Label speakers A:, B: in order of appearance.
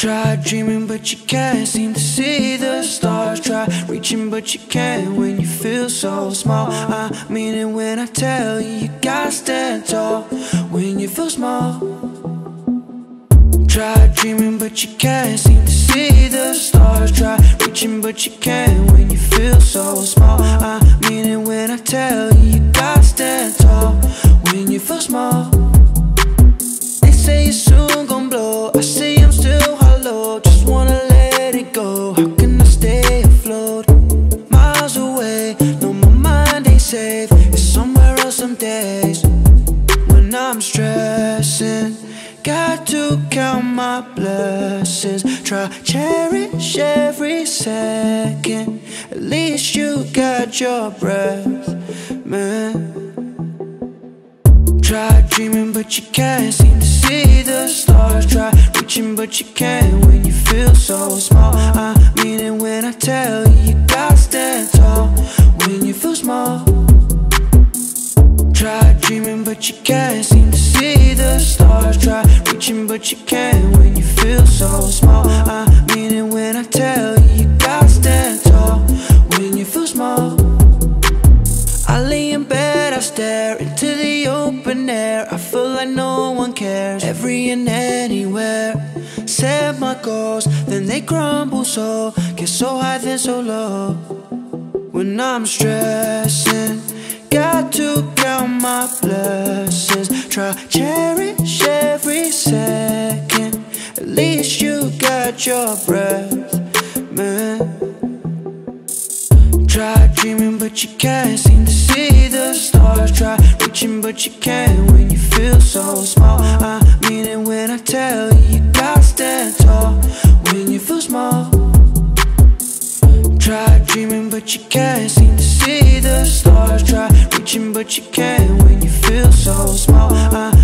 A: Try dreaming, but you can't seem to see the stars. Try reaching, but you can't when you feel so small. I mean it when I tell you you gotta stand tall when you feel small. Try dreaming, but you can't seem to see the stars. Try reaching, but you can't when you feel so small. I mean it when I tell you you gotta stand tall when you feel small. They say you're soon gonna blow. I say I'm still hollow. Just wanna let it go. How can I stay afloat? Miles away, no, my mind ain't safe. It's somewhere else some days when I'm stressing. Got to count my blessings. Try cherish every second. At least you got your breath, man. Try dreaming, but you can't seem to see the stars. Try reaching, but you can't when you feel so small. I mean it when I tell you you gotta stand tall when you feel small. Try dreaming, but you can't seem but you can't when you feel so small. I mean it when I tell you you gotta stand tall when you feel small. I lay in bed, I stare into the open air. I feel like no one cares. Every and anywhere. Set my goals, then they crumble so. Get so high, then so low. When I'm stressing, got to count my blessings. Try cherish catch your breath, man. Try dreaming but you can't seem to see the stars. Try reaching but you can't when you feel so small. I mean it when I tell you you gotta stand tall when you feel small. Try dreaming but you can't seem to see the stars. Try reaching but you can't when you feel so small. I